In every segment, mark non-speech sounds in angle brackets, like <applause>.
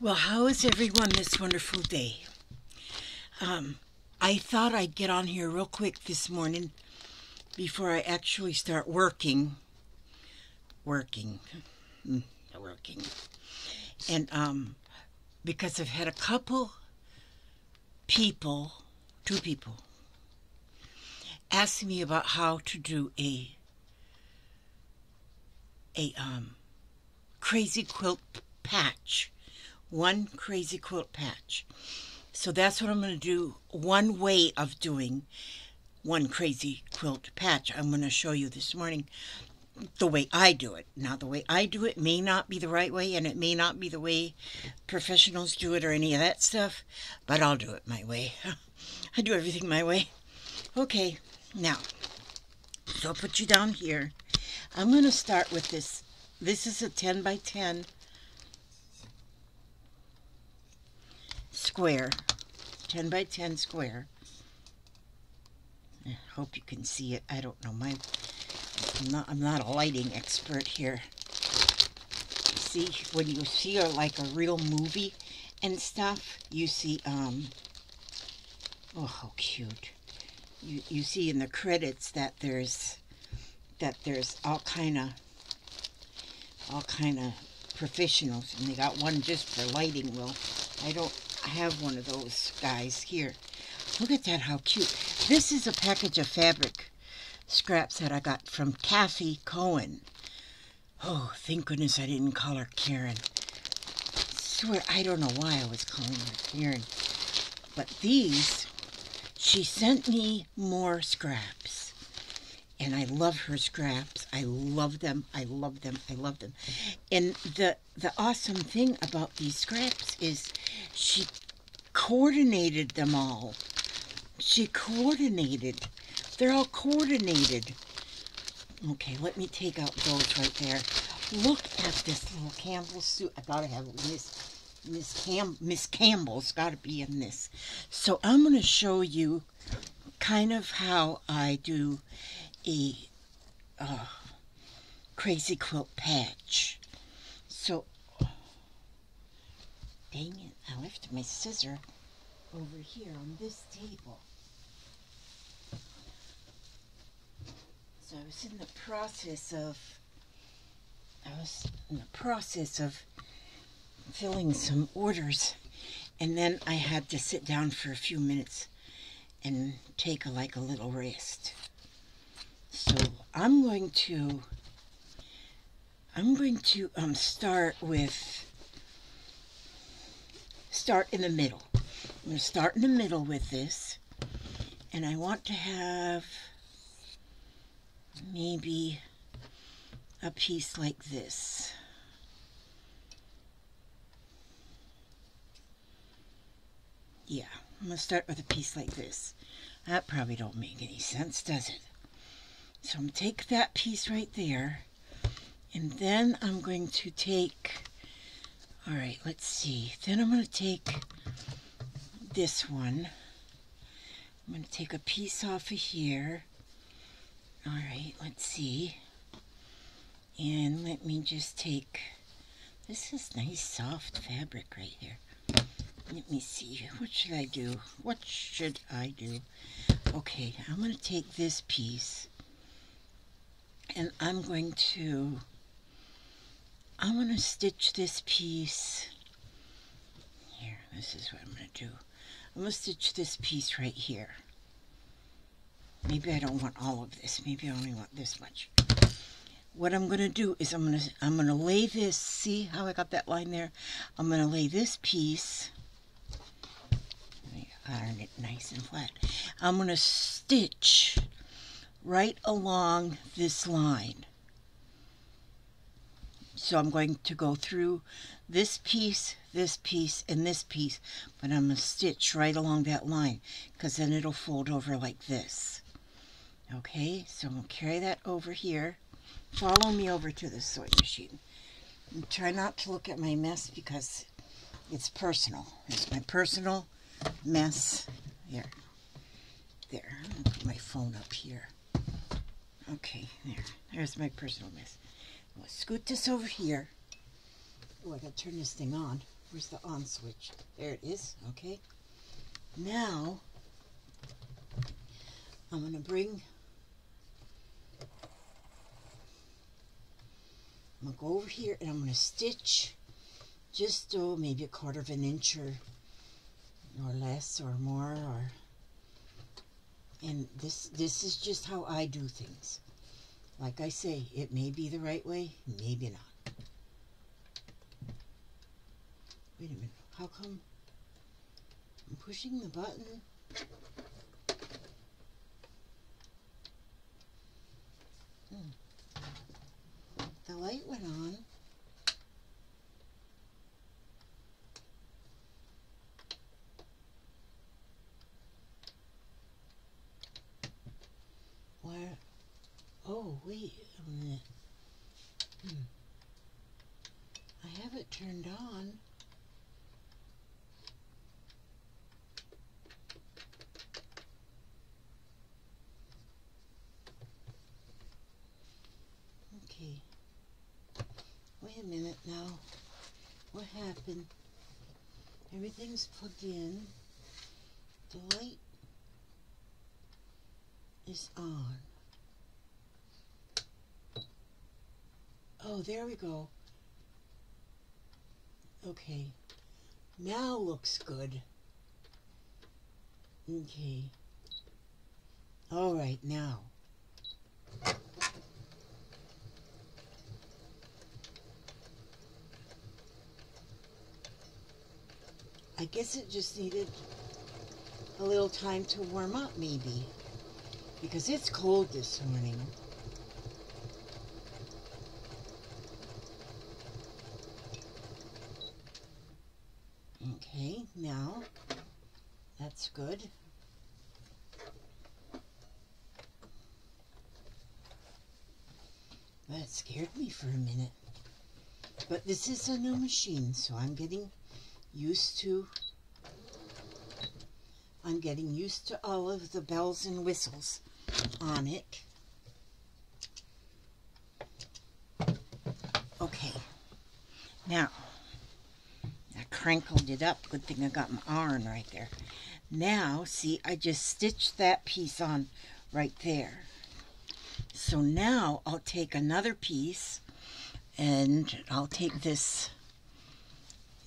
Well, how is everyone this wonderful day? Um, I thought I'd get on here real quick this morning before I actually start working. Working. Mm, working. And um, because I've had a couple people, two people, ask me about how to do a a um, crazy quilt patch one crazy quilt patch. So that's what I'm going to do. One way of doing one crazy quilt patch. I'm going to show you this morning the way I do it. Now, the way I do it may not be the right way, and it may not be the way professionals do it or any of that stuff, but I'll do it my way. <laughs> I do everything my way. Okay, now, so I'll put you down here. I'm going to start with this. This is a 10 by 10 square, 10 by 10 square. I hope you can see it. I don't know. My, I'm not, I'm not a lighting expert here. See, when you see a, like a real movie and stuff, you see, um, oh, how cute. You, you see in the credits that there's, that there's all kind of, all kind of professionals, and they got one just for lighting. Well, I don't I have one of those guys here. Look at that, how cute. This is a package of fabric scraps that I got from Kathy Cohen. Oh, thank goodness I didn't call her Karen. I swear, I don't know why I was calling her Karen. But these, she sent me more scraps. And I love her scraps. I love them. I love them. I love them. And the the awesome thing about these scraps is she coordinated them all. She coordinated. They're all coordinated. Okay, let me take out those right there. Look at this little Campbell suit. I gotta have Miss Miss Cam Miss Campbell's gotta be in this. So I'm gonna show you kind of how I do a uh, crazy quilt patch. So Dang it, I left my scissor over here on this table. So I was in the process of, I was in the process of filling some orders and then I had to sit down for a few minutes and take a, like a little rest. So I'm going to, I'm going to um, start with start in the middle. I'm going to start in the middle with this. And I want to have maybe a piece like this. Yeah, I'm going to start with a piece like this. That probably don't make any sense, does it? So I'm going to take that piece right there. And then I'm going to take all right, let's see. Then I'm going to take this one. I'm going to take a piece off of here. All right, let's see. And let me just take, this is nice soft fabric right here. Let me see, what should I do? What should I do? Okay, I'm going to take this piece and I'm going to I'm going to stitch this piece here. This is what I'm going to do. I'm going to stitch this piece right here. Maybe I don't want all of this. Maybe I only want this much. What I'm going to do is I'm going to I'm going to lay this. See how I got that line there? I'm going to lay this piece. Iron it nice and flat. I'm going to stitch right along this line. So I'm going to go through this piece, this piece, and this piece, but I'm going to stitch right along that line because then it'll fold over like this. Okay, so I'm going to carry that over here. Follow me over to the sewing machine. And try not to look at my mess because it's personal. It's my personal mess. Here. There. I'm going to put my phone up here. Okay, there. There's my personal mess. Scoot this over here. Oh, I gotta turn this thing on. Where's the on switch? There it is. Okay. Now, I'm to bring, I'm to go over here and I'm to stitch just, oh, maybe a quarter of an inch or, or less or more or, and this, this is just how I do things. Like I say, it may be the right way, maybe not. Wait a minute, how come I'm pushing the button? Hmm. The light went on. Where? Oh, wait. Hmm. I have it turned on. Okay. Wait a minute now. What happened? Everything's plugged in. The light is on. Oh, there we go. Okay. Now looks good. Okay. All right, now. I guess it just needed a little time to warm up, maybe. Because it's cold this morning. Okay, now that's good. That scared me for a minute. But this is a new machine, so I'm getting used to I'm getting used to all of the bells and whistles on it. Okay, now I crinkled it up. Good thing I got my iron right there. Now, see, I just stitched that piece on right there. So now I'll take another piece and I'll take this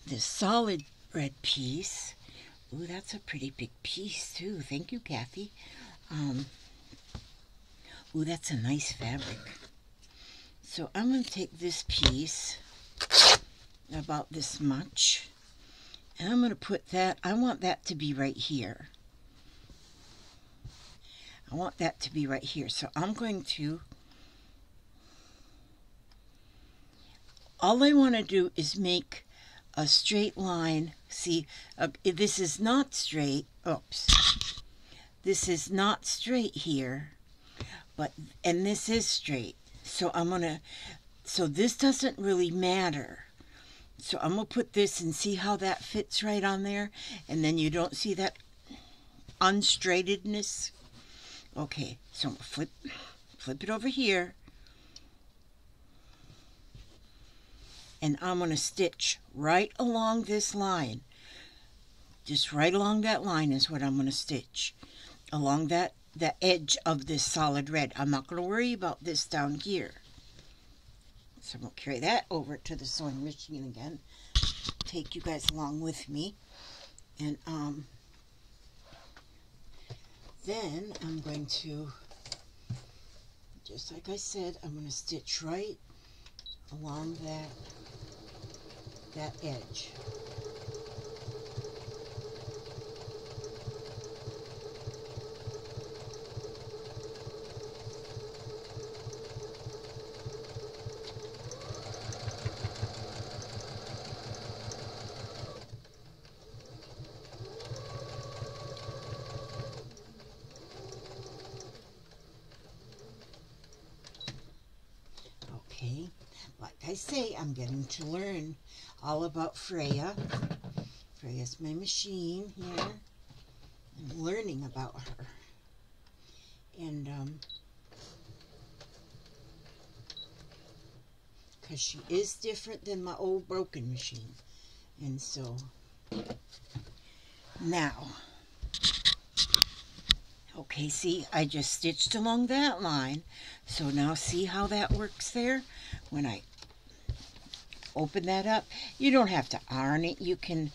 this solid red piece. Ooh, that's a pretty big piece too. Thank you, Kathy. Um, ooh, that's a nice fabric. So I'm going to take this piece, about this much, and I'm going to put that, I want that to be right here. I want that to be right here. So I'm going to, all I want to do is make a straight line. See, uh, this is not straight. Oops. This is not straight here, but, and this is straight. So I'm going to, so this doesn't really matter. So I'm going to put this and see how that fits right on there. And then you don't see that unstraightedness. Okay, so I'm going to flip, flip it over here. and I'm going to stitch right along this line. Just right along that line is what I'm going to stitch. Along that the edge of this solid red. I'm not going to worry about this down here. So I'm going to carry that over to the sewing machine again. Take you guys along with me. And um, then I'm going to, just like I said, I'm going to stitch right along that that edge. Okay, like I say, I'm getting to learn all about Freya. Freya's my machine here. I'm learning about her. And, um, because she is different than my old broken machine. And so now, okay, see, I just stitched along that line. So now see how that works there? When I open that up, you don't have to iron it. You can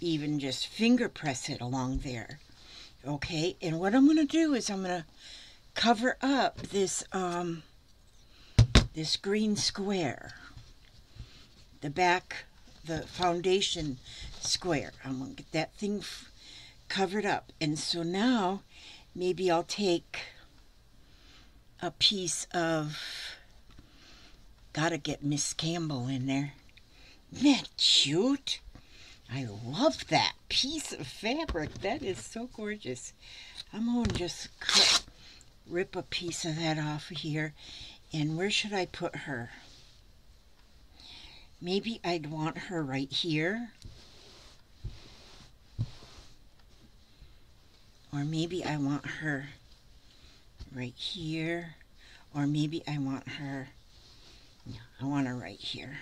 even just finger press it along there. Okay, and what I'm going to do is I'm going to cover up this, um, this green square. The back, the foundation square. I'm going to get that thing covered up. And so now maybe I'll take a piece of, gotta get Miss Campbell in there. Isn't that cute? I love that piece of fabric. That is so gorgeous. I'm going to just cut, rip a piece of that off of here. And where should I put her? Maybe I'd want her right here. Or maybe I want her right here. Or maybe I want her, I want her right here.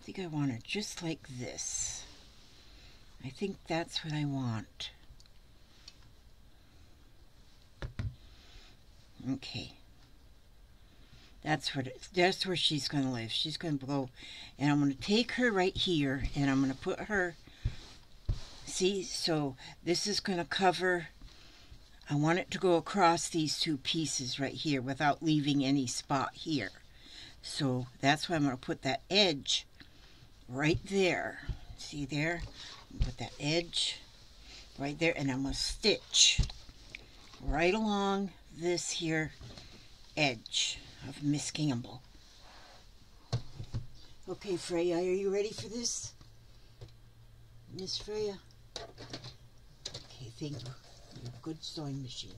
I think I want her just like this. I think that's what I want. Okay. That's what it, that's where she's going to live. She's going to go and I'm going to take her right here and I'm going to put her see so this is going to cover I want it to go across these two pieces right here without leaving any spot here. So that's why I'm going to put that edge right there. See there? Put that edge right there and I'm going to stitch right along this here edge of Miss Campbell. Okay, Freya, are you ready for this? Miss Freya? Okay, thank you. You're a good sewing machine.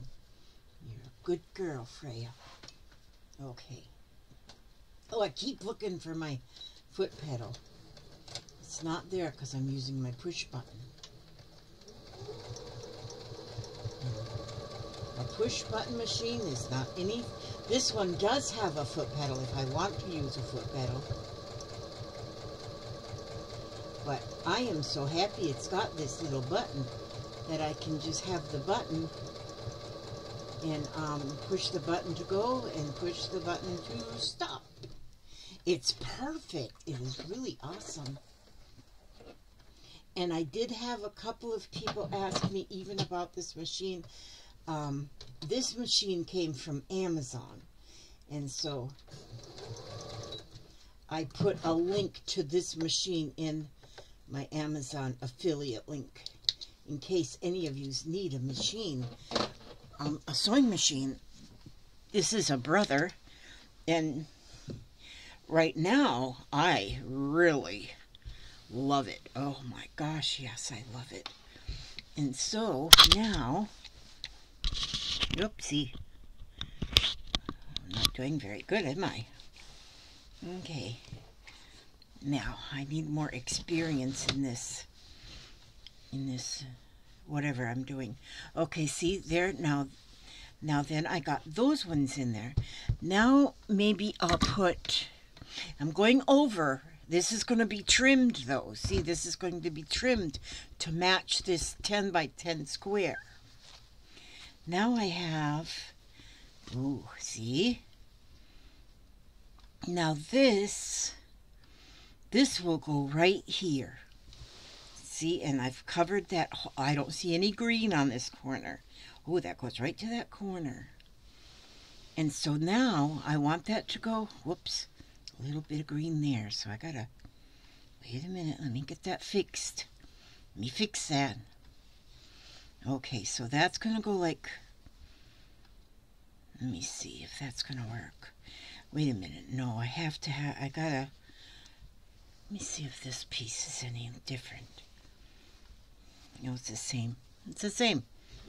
You're a good girl, Freya. Okay. Oh, I keep looking for my foot pedal. It's not there because I'm using my push button. A push button machine is not any this one does have a foot pedal if I want to use a foot pedal. But I am so happy it's got this little button that I can just have the button and um, push the button to go and push the button to stop. It's perfect. It is really awesome. And I did have a couple of people ask me even about this machine um, this machine came from Amazon. And so I put a link to this machine in my Amazon affiliate link in case any of you need a machine, um, a sewing machine. This is a brother, and right now I really love it. Oh my gosh, yes, I love it. And so now Oopsie. I'm not doing very good, am I? Okay. Now, I need more experience in this, in this, whatever I'm doing. Okay, see, there, now, now then I got those ones in there. Now, maybe I'll put, I'm going over, this is going to be trimmed though. See, this is going to be trimmed to match this 10 by 10 square. Now I have, ooh, see? Now this, this will go right here. See, and I've covered that, I don't see any green on this corner. Oh, that goes right to that corner. And so now I want that to go, whoops, a little bit of green there. So I gotta, wait a minute, let me get that fixed. Let me fix that. Okay, so that's to go like, let me see if that's to work. Wait a minute. No, I have to have, I gotta, let me see if this piece is any different. No, it's the same. It's the same.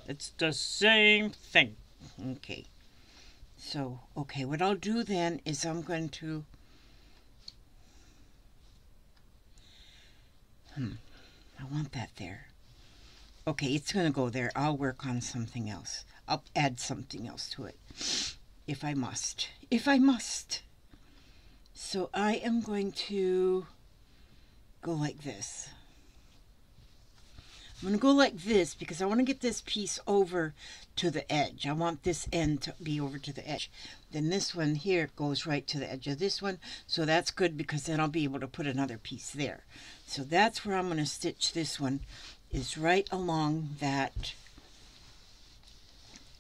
It's the same thing. Okay. So, okay, what I'll do then is I'm going to, hmm, I want that there. Okay, it's going to go there. I'll work on something else. I'll add something else to it. If I must. If I must. So I am going to go like this. I'm going to go like this because I want to get this piece over to the edge. I want this end to be over to the edge. Then this one here goes right to the edge of this one. So that's good because then I'll be able to put another piece there. So that's where I'm going to stitch this one is right along that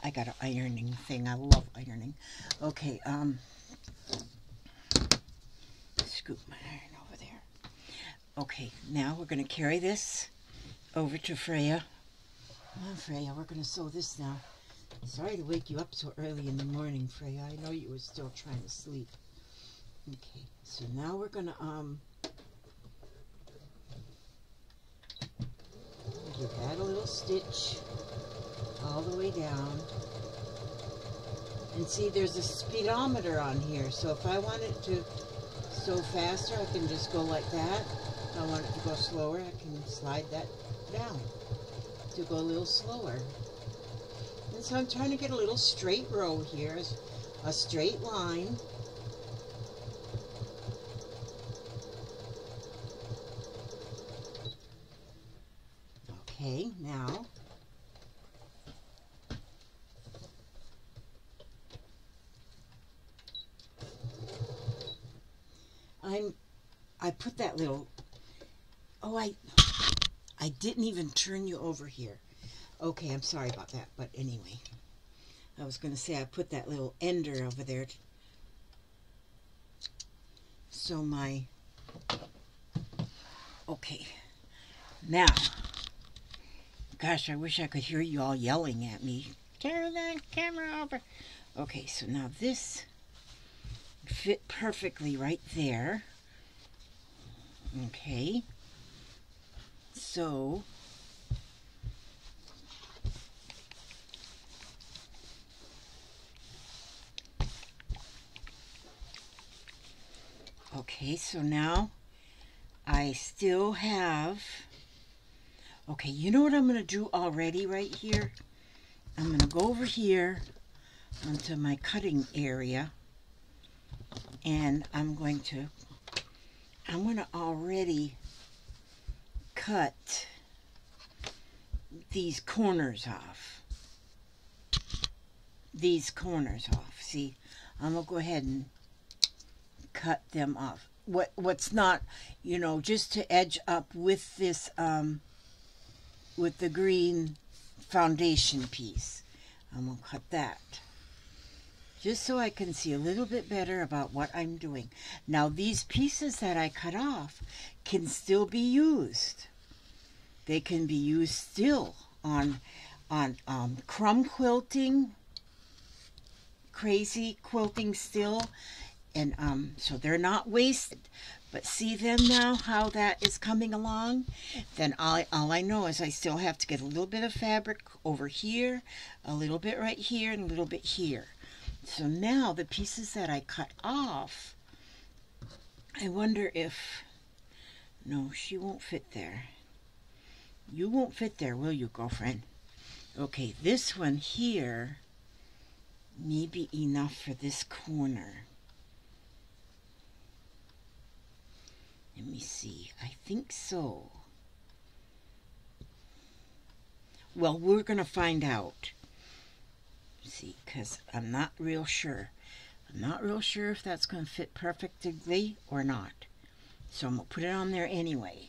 I got an ironing thing. I love ironing. Okay, um, scoop my iron over there. Okay, now we're going to carry this over to Freya. Come on, Freya, we're going to sew this now. Sorry to wake you up so early in the morning, Freya. I know you were still trying to sleep. Okay, so now we're going to, um, give that a little stitch all the way down. And see, there's a speedometer on here, so if I want it to sew faster, I can just go like that. If I want it to go slower, I can slide that down to go a little slower. And so I'm trying to get a little straight row here, a straight line. Okay, now I'm I put that little oh I I didn't even turn you over here. Okay, I'm sorry about that, but anyway. I was going to say I put that little ender over there. So my okay. Now Gosh, I wish I could hear you all yelling at me. Turn that camera over. Okay, so now this fit perfectly right there. Okay. So, okay, so now I still have Okay, you know what I'm going to do already right here? I'm going to go over here onto my cutting area and I'm going to I'm going to already cut these corners off. These corners off see? I'm gonna go ahead and cut them off what what's not you know just to edge up with this um, with the green foundation piece. I'm to cut that. Just so I can see a little bit better about what I'm doing. Now these pieces that I cut off can still be used. They can be used still on, on um, crumb quilting, crazy quilting still. And um, so they're not wasted. But see them now, how that is coming along? Then all, all I know is I still have to get a little bit of fabric over here, a little bit right here, and a little bit here. So now the pieces that I cut off, I wonder if, no, she won't fit there. You won't fit there, will you, girlfriend? Okay, this one here may be enough for this corner. Let me see. I think so. Well, we're going to find out. See, because I'm not real sure. I'm not real sure if that's going to fit perfectly or not. So I'm going to put it on there anyway.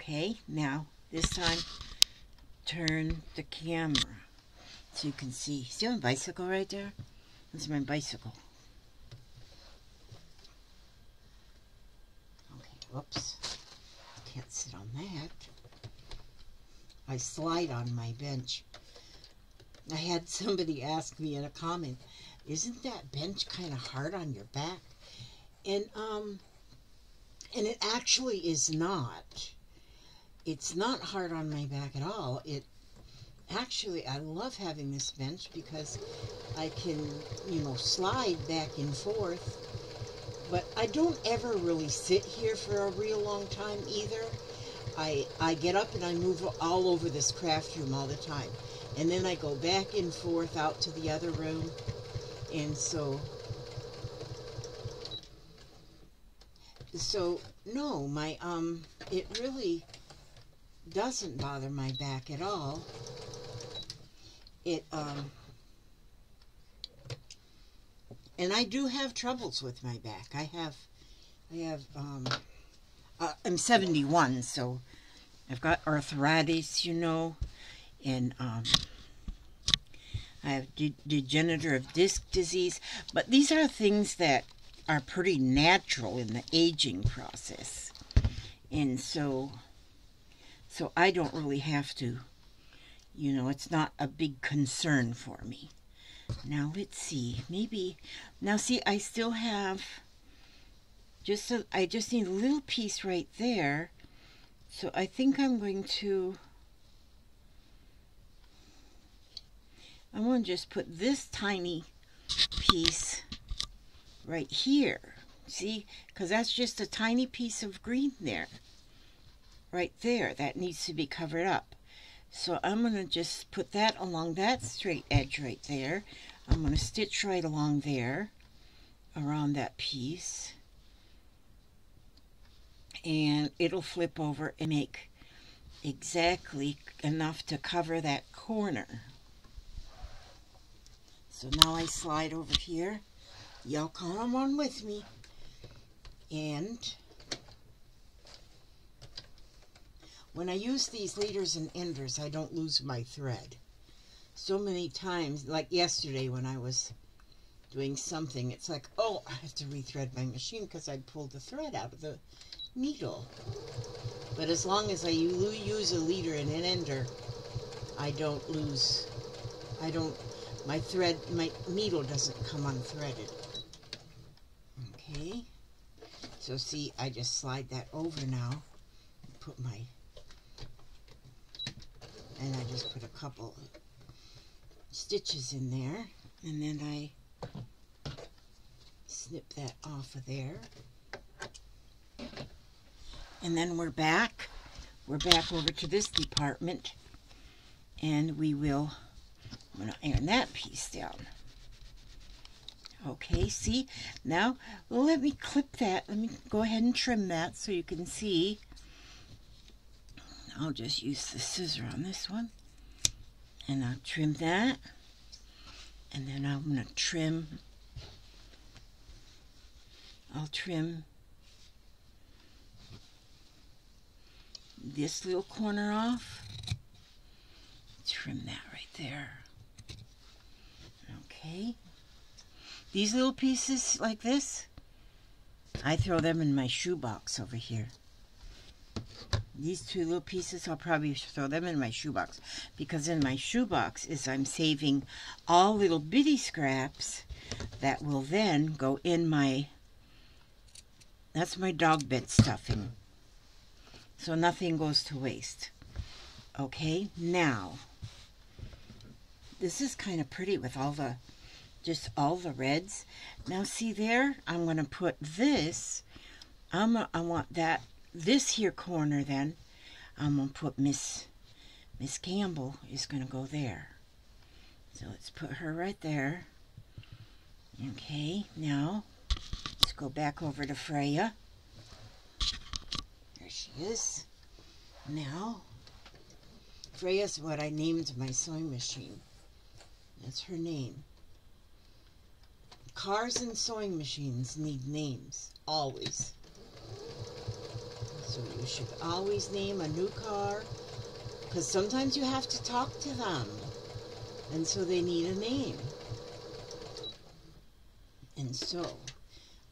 Okay, now this time turn the camera so you can see. See my bicycle right there? That's my bicycle. Whoops. Can't sit on that. I slide on my bench. I had somebody ask me in a comment, isn't that bench kind of hard on your back? And, um, and it actually is not. It's not hard on my back at all. It actually, I love having this bench because I can, you know, slide back and forth but I don't ever really sit here for a real long time either. I, I get up and I move all over this craft room all the time. And then I go back and forth out to the other room. And so so no, my um, it really doesn't bother my back at all. It um, and I do have troubles with my back. I have, I have um, uh, I'm 71, so I've got arthritis, you know, and um, I have de degenerative disc disease. But these are things that are pretty natural in the aging process. And so, so I don't really have to, you know, it's not a big concern for me. Now let's see, maybe, now see, I still have, just so, I just need a little piece right there. So I think I'm going to, I want to just put this tiny piece right here. See, because that's just a tiny piece of green there. Right there, that needs to be covered up. So I'm going to just put that along that straight edge right there. I'm going to stitch right along there, around that piece. And it'll flip over and make exactly enough to cover that corner. So now I slide over here y'all come on with me. And when I use these leaders and enders, I don't lose my thread. So many times, like yesterday when I was doing something, it's like, oh, I have to rethread my machine because I pulled the thread out of the needle. But as long as I use a leader and an ender, I don't lose, I don't, my thread, my needle doesn't come unthreaded. Okay, so see, I just slide that over now, and put my, and I just put a couple stitches in there, and then I snip that off of there. And then we're back. We're back over to this department, and we will, I'm going to iron that piece down. Okay, see? Now, let me clip that. Let me go ahead and trim that so you can see. I'll just use the scissor on this one. And I'll trim that. And then I'm going to trim. I'll trim this little corner off. Trim that right there. Okay. These little pieces like this, I throw them in my shoebox over here. These two little pieces, I'll probably throw them in my shoebox because in my shoebox is I'm saving all little bitty scraps that will then go in my, that's my dog bed stuffing. So nothing goes to waste. Okay, now, this is kind of pretty with all the just all the reds. Now see there, I'm going to put this, I'm I want that, this here corner then, I'm going to put Miss, Miss Campbell is going to go there. So let's put her right there. Okay, now let's go back over to Freya. There she is. Now, Freya's what I named my sewing machine. That's her name. Cars and sewing machines need names, always. So you should always name a new car, because sometimes you have to talk to them, and so they need a name. And so,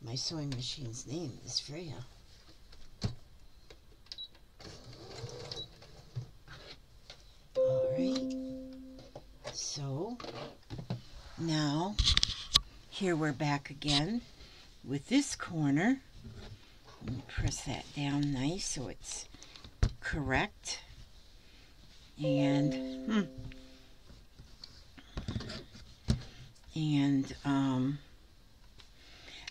my sewing machine's name is Freya. Alright, so now here we're back again with this corner. Press that down nice so it's correct. And, hmm, and, um,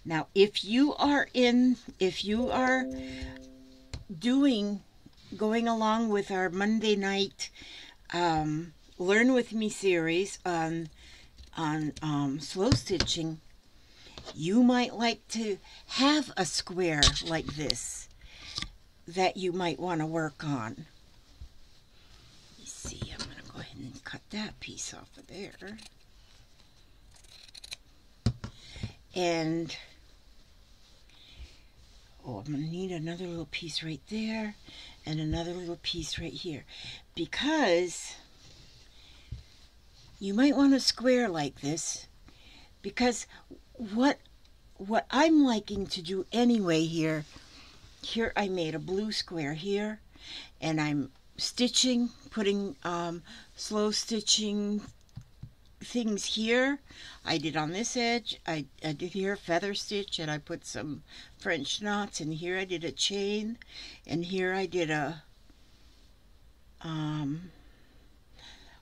now if you are in, if you are doing, going along with our Monday night, um, Learn With Me series on on um, slow stitching you might like to have a square like this that you might want to work on. Let's see, I'm going to go ahead and cut that piece off of there. And, oh, I'm going to need another little piece right there and another little piece right here because you might want a square like this because what what I'm liking to do anyway here here I made a blue square here and I'm stitching putting um, slow stitching things here. I did on this edge I, I did here feather stitch and I put some French knots and here I did a chain and here I did a um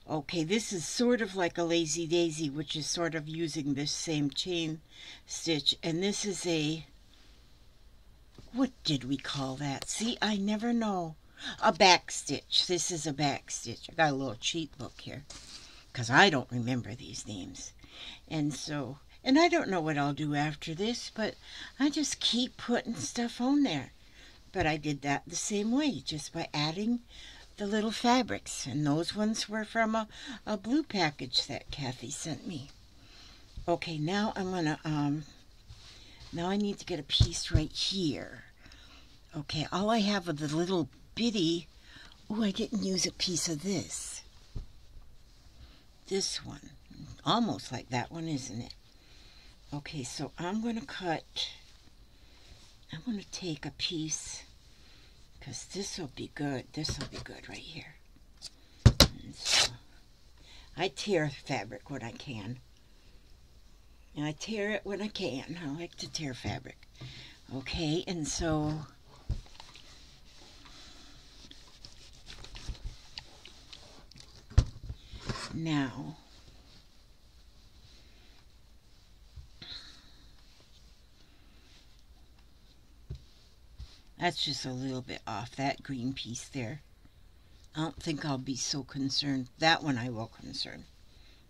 okay this is sort of like a lazy daisy which is sort of using this same chain stitch. And this is a what did we call that? See I never know. A back stitch. This is a back stitch. I got a little cheat book here because I don't remember these names. And so, and I don't know what I'll do after this, but I just keep putting stuff on there. But I did that the same way, just by adding the little fabrics. And those ones were from a, a blue package that Kathy sent me. Okay, now I'm to, um, now I need to get a piece right here. Okay, all I have are the little bitty, oh, I didn't use a piece of this this one. Almost like that one, isn't it? Okay, so I'm to cut, I'm to take a piece, because this will be good. This will be good right here. So, I tear fabric when I can. And I tear it when I can. I like to tear fabric. Okay, and so now. That's just a little bit off, that green piece there. I don't think I'll be so concerned. That one I will concern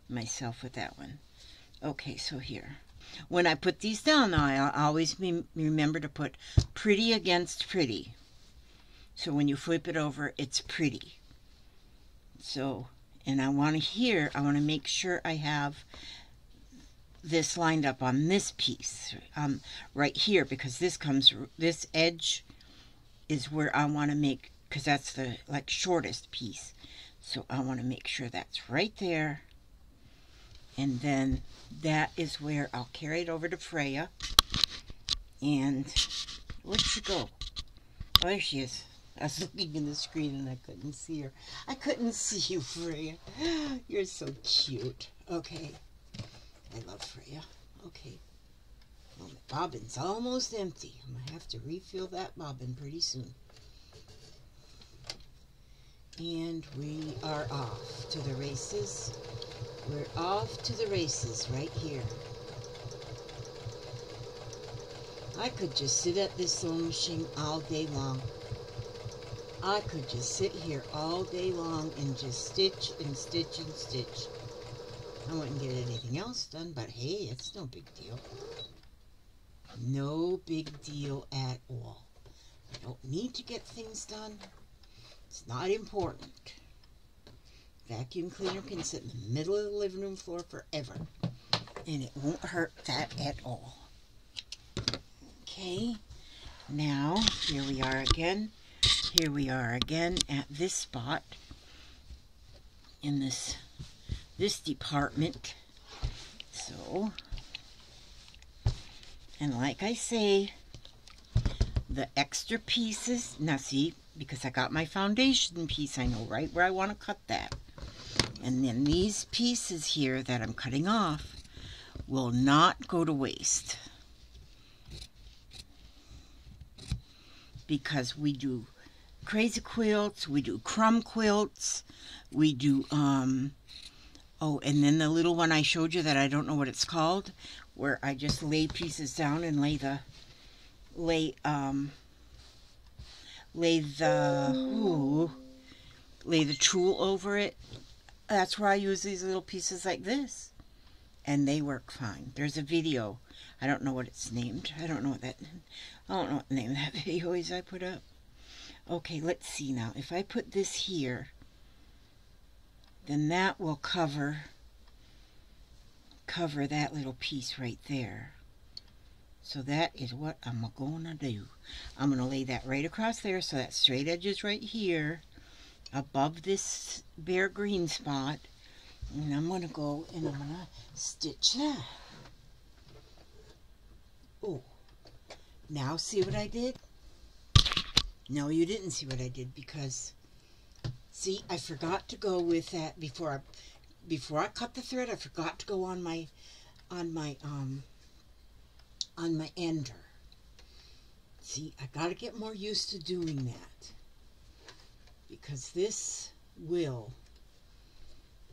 myself with that one. Okay, so here. When I put these down, I always remember to put pretty against pretty. So when you flip it over, it's pretty. So and I want to here, I want to make sure I have this lined up on this piece um, right here because this comes, this edge is where I want to make, because that's the like shortest piece. So I want to make sure that's right there. And then that is where I'll carry it over to Freya. And where'd she go? Oh, there she is. I was <laughs> looking in the screen and I couldn't see her. I couldn't <laughs> see you, Freya. <gasps> You're so cute. Okay. I love Freya. Okay. Well, my bobbin's almost empty. I'm going to have to refill that bobbin pretty soon. And we are off to the races. We're off to the races right here. I could just sit at this sewing machine all day long. I could just sit here all day long and just stitch and stitch and stitch. I wouldn't get anything else done, but hey, it's no big deal. No big deal at all. I don't need to get things done. It's not important. Vacuum cleaner can sit in the middle of the living room floor forever. And it won't hurt that at all. Okay. Now, here we are again here we are again at this spot in this this department so and like I say the extra pieces now see because I got my foundation piece I know right where I want to cut that. And then these pieces here that I'm cutting off will not go to waste. Because we do crazy quilts, we do crumb quilts, we do, um, oh, and then the little one I showed you that I don't know what it's called, where I just lay pieces down and lay the, lay, um, lay the, ooh, lay the tulle over it. That's where I use these little pieces like this. And they work fine. There's a video I don't know what it's named. I don't know what that, I don't know what the name of that <laughs> video is I put up. Okay, let's see now. If I put this here, then that will cover, cover that little piece right there. So that is what I'm going to do. I'm going to lay that right across there so that straight edge is right here above this bare green spot. And I'm going to go and I'm going to stitch that. Oh, now see what I did? No, you didn't see what I did because, see, I forgot to go with that before I, before I cut the thread. I forgot to go on my, on my, um, on my ender. See, I got to get more used to doing that because this will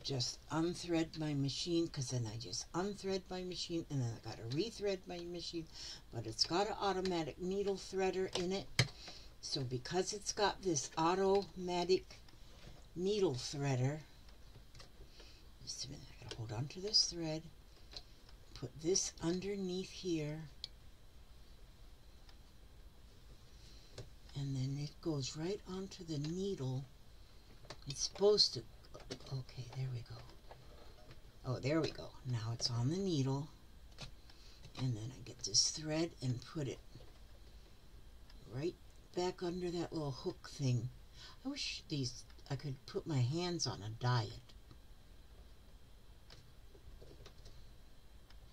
just unthread my machine because then I just unthread my machine and then I got to rethread my machine but it's got an automatic needle threader in it so because it's got this automatic needle threader just a minute I gotta hold on to this thread put this underneath here and then it goes right onto the needle. It's supposed to, okay, there we go. Oh, there we go. Now it's on the needle. And then I get this thread and put it right back under that little hook thing. I wish these, I could put my hands on a diet.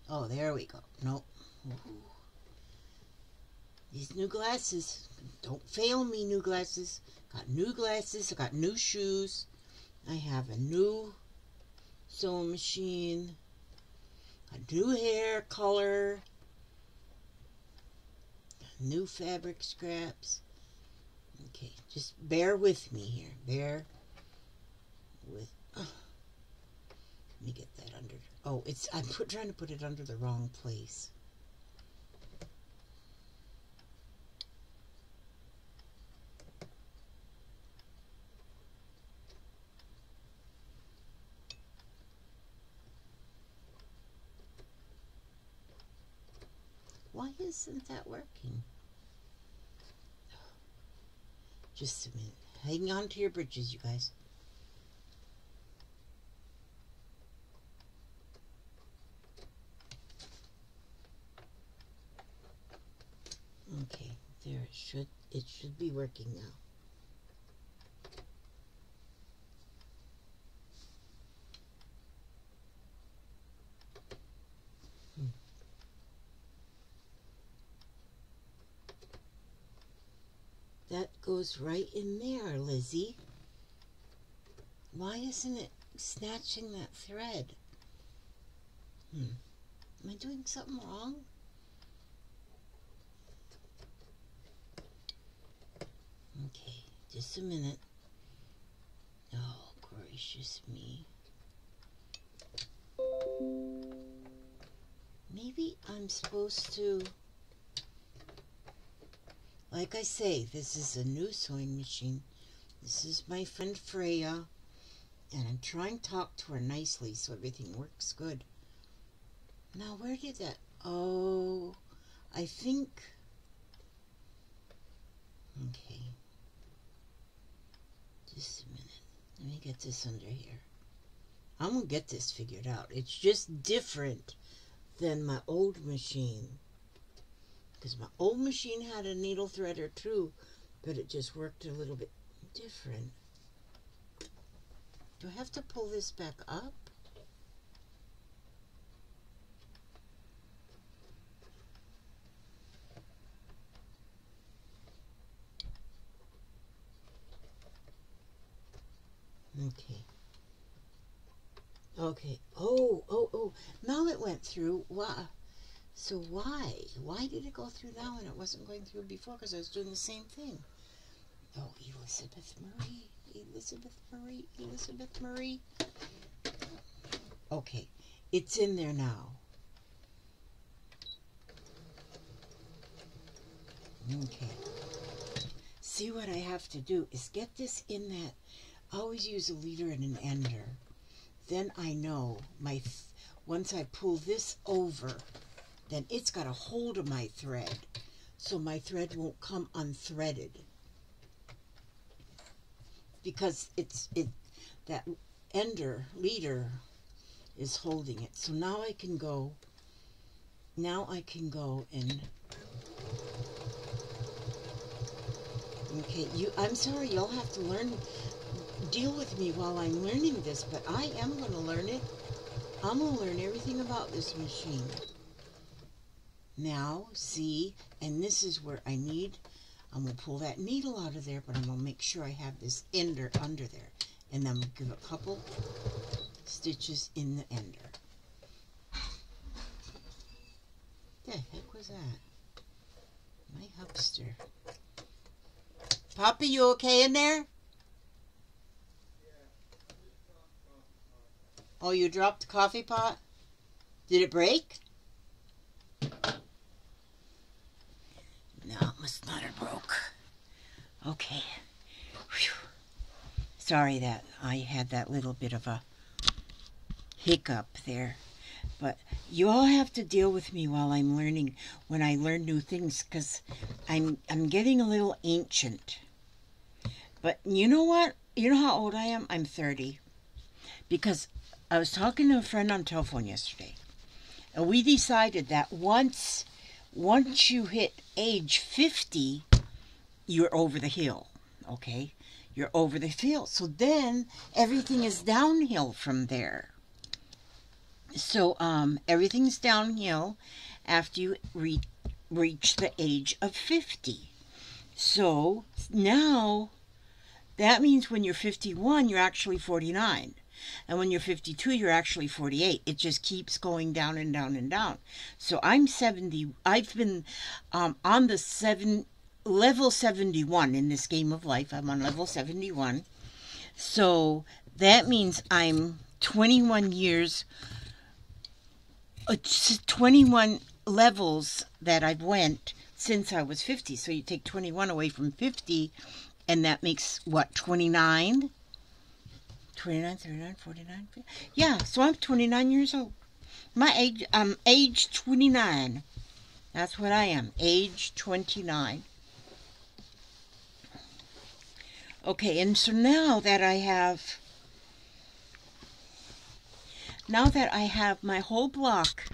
Oh, there we go. Nope. Ooh. These new glasses. Don't fail me, new glasses. Got new glasses. I got new shoes. I have a new sewing machine. A new hair color. New fabric scraps. Okay, just bear with me here. Bear with. let me get. Oh, it's. I'm put, trying to put it under the wrong place. Why isn't that working? Just a minute. Hang on to your bridges, you guys. Okay, there it should it should be working now. That goes right in there, Lizzi. Why isn't it snatching that thread? Hmm. Am I doing something wrong? Okay, just a minute. Oh, gracious me. Maybe I'm supposed to... Like I say, this is a new sewing machine. This is my friend Freya. And I'm trying to talk to her nicely so everything works good. Now, where did that... Oh, I think... Okay. Just a minute. Let me get this under here. I'm going to get this figured out. It's just different than my old machine because my old machine had a needle threader too, but it just worked a little bit different. Do I have to pull this back up? Okay. Okay. Oh, oh, oh. Now it went through. Wow. So why? Why did it go through now and it wasn't going through before? Because I was doing the same thing. Oh, Elizabeth Marie, Elizabeth Marie, Elizabeth Marie. Okay, it's in there now. Okay. See what I have to do is get this in that. Always use a leader and an ender. Then I know my once I pull this over then it's got a hold of my thread. So my thread won't come unthreaded. Because it's it that ender leader is holding it. So now I can go now I can go and okay you I'm sorry you'll have to learn deal with me while I'm learning this but I am going to learn it I'm going to learn everything about this machine now see and this is where I need I'm going to pull that needle out of there but I'm going to make sure I have this ender under there and then going to give a couple stitches in the ender the heck was that? My hubster. Poppy, you okay in there? Oh, you dropped the coffee pot? Did it break? No, it must not have broke. Okay. Whew. Sorry that I had that little bit of a hiccup there. But you all have to deal with me while I'm learning when I learn new things because I'm I'm getting a little ancient. But you know what? You know how old I am? I'm 30. Because I was talking to a friend on telephone yesterday. And we decided that once once you hit age 50, you're over the hill, okay? You're over the hill. So then everything is downhill from there. So um, everything's downhill after you re- reach the age of 50. So now that means when you're 51, you're actually 49. And when you're 52, you're actually 48. It just keeps going down and down and down. So I'm 70. I've been um, on the seven level 71 in this game of life. I'm on level 71. So that means I'm 21 years it's 21 levels that I've went since I was 50. So you take 21 away from 50, and that makes what, 29? 29, 39, 49? 50? Yeah, so I'm 29 years old. My age, I'm age 29. That's what I am, age 29. Okay, and so now that I have now that I have my whole block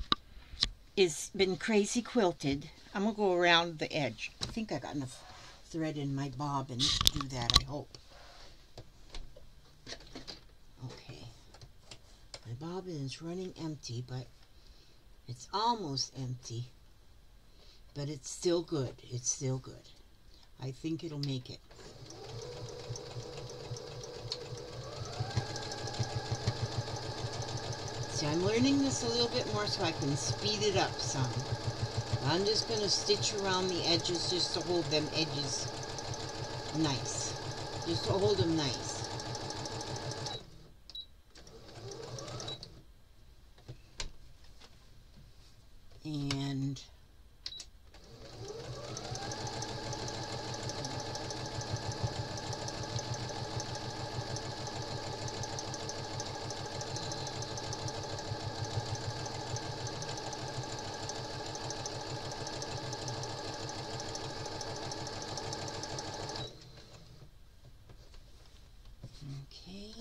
is been crazy quilted, I'm going to go around the edge. I think I got enough thread in my bobbin to do that, I hope. Okay. My bobbin is running empty, but it's almost empty. But it's still good. It's still good. I think it'll make it. See, I'm learning this a little bit more so I can speed it up some. I'm just going to stitch around the edges just to hold them edges nice. Just to hold them nice. And Okay.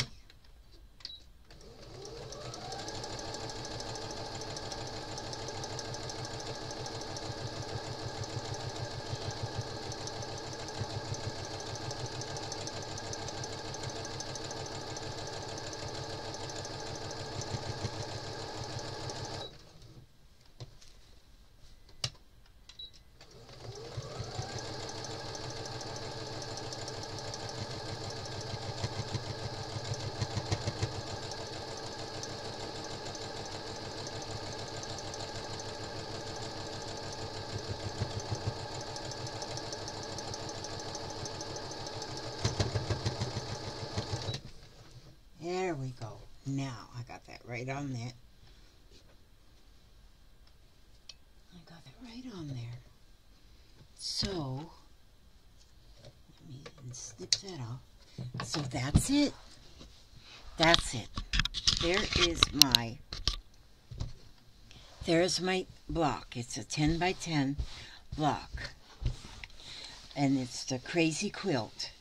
There we go. Now I got that right on that. I got that right on there. So, let me snip that off. So that's it. That's it. There is my, there's my block. It's a 10 by 10 block. And it's the Crazy Quilt.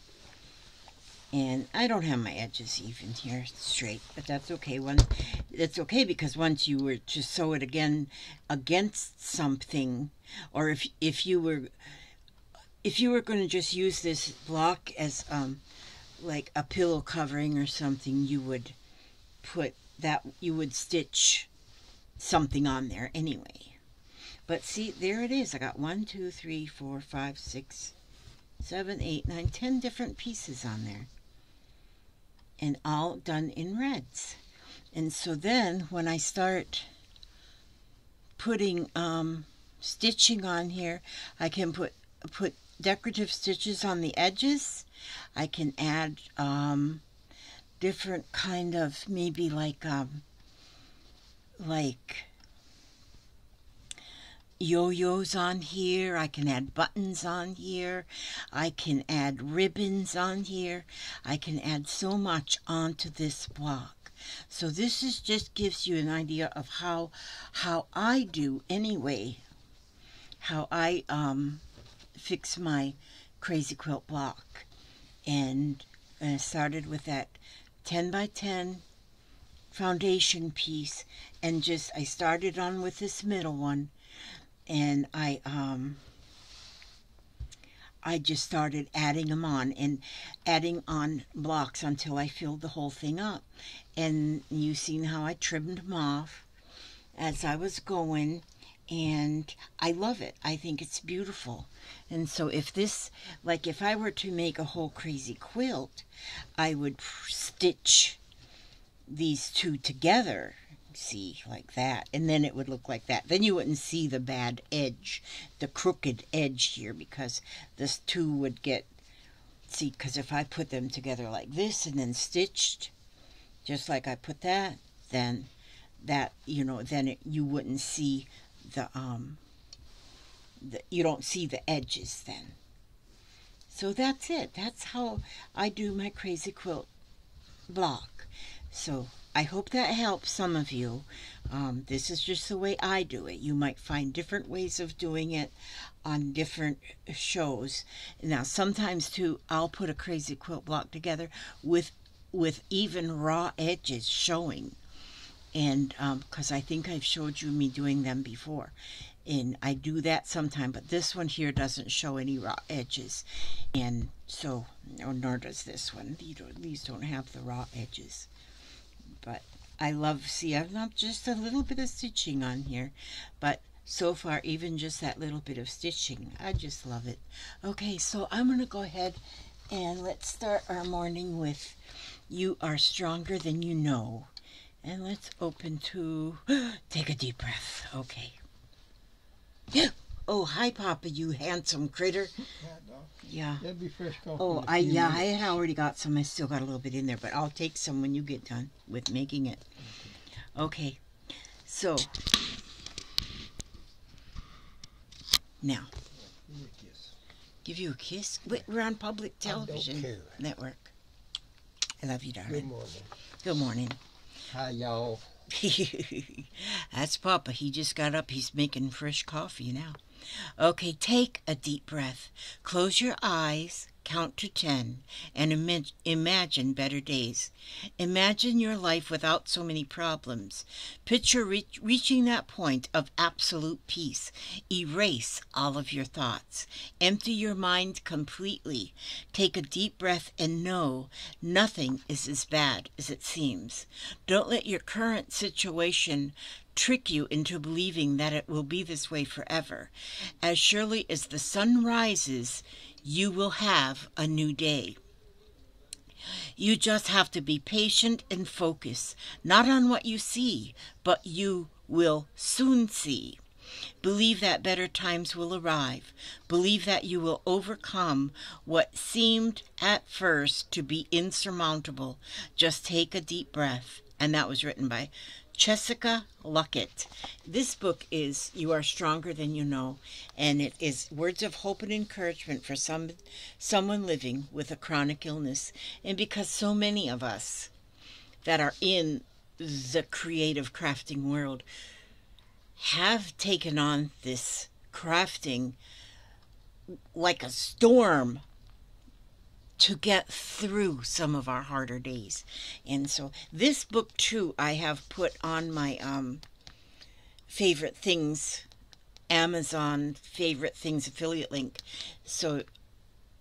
And I don't have my edges even here straight, but that's okay. One, it's okay because once you were to sew it again against something, or if if you were if you were going to just use this block as um like a pillow covering or something, you would put that you would stitch something on there anyway. But see, there it is. I got one, two, three, four, five, six, seven, eight, nine, ten different pieces on there and all done in reds. And so then when I start putting um, stitching on here, I can put put decorative stitches on the edges. I can add um, different kind of maybe like um, like yo-yos on here. I can add buttons on here. I can add ribbons on here. I can add so much onto this block. So this is just gives you an idea of how how I do anyway. How I um fix my crazy quilt block. And I started with that 10 by 10 foundation piece and just I started on with this middle one and I um I just started adding them on and adding on blocks until I filled the whole thing up. And you seen how I trimmed them off as I was going and I love it. I think it's beautiful. And so if this, like if I were to make a whole crazy quilt, I would stitch these two together see like that and then it would look like that. Then you wouldn't see the bad edge the crooked edge here because this two would get see because if I put them together like this and then stitched just like I put that then that you know then it, you wouldn't see the um the, you don't see the edges then. So that's it. That's how I do my crazy quilt block so I hope that helps some of you. Um, this is just the way I do it. You might find different ways of doing it on different shows. Now, sometimes too, I'll put a crazy quilt block together with with even raw edges showing, and because um, I think I've showed you me doing them before, and I do that sometime. But this one here doesn't show any raw edges, and so nor does this one. These don't, these don't have the raw edges but I love, see, I've not just a little bit of stitching on here, but so far, even just that little bit of stitching, I just love it. Okay, so I'm going to go ahead and let's start our morning with You Are Stronger Than You Know. And let's open to, <gasps> take a deep breath. Okay. Oh, hi, Papa, you handsome critter. <laughs> Yeah. That'd be fresh coffee. Oh, I yeah, I had already got some. I still got a little bit in there, but I'll take some when you get done with making it. Okay. So now, give you a kiss. Wait, we're on public television network. I love you, darling. Good morning. Good morning. Hi, y'all. <laughs> That's Papa. He just got up. He's making fresh coffee now. Okay, take a deep breath. Close your eyes, count to ten, and Im- imagine better days. Imagine your life without so many problems. Picture re- reaching that point of absolute peace. Erase all of your thoughts. Empty your mind completely. Take a deep breath and know nothing is as bad as it seems. Don't let your current situation trick you into believing that it will be this way forever. As surely as the sun rises, you will have a new day. You just have to be patient and focus, not on what you see, but you will soon see. Believe that better times will arrive. Believe that you will overcome what seemed at first to be insurmountable. Just take a deep breath. And that was written by Jessica Luckett. This book is You Are Stronger Than You Know, and it is words of hope and encouragement for some someone living with a chronic illness. And because so many of us that are in the creative crafting world have taken on this crafting like a storm to get through some of our harder days. And so this book too I have put on my um favorite things Amazon favorite things affiliate link. So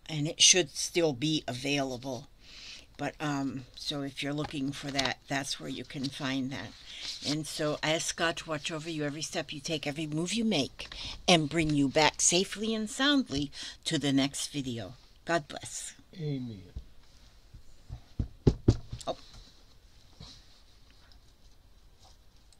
and it should still be available. But um so if you're looking for that, that's where you can find that. And so I ask God to watch over you every step you take, every move you make, and bring you back safely and soundly to the next video. God bless. Amen.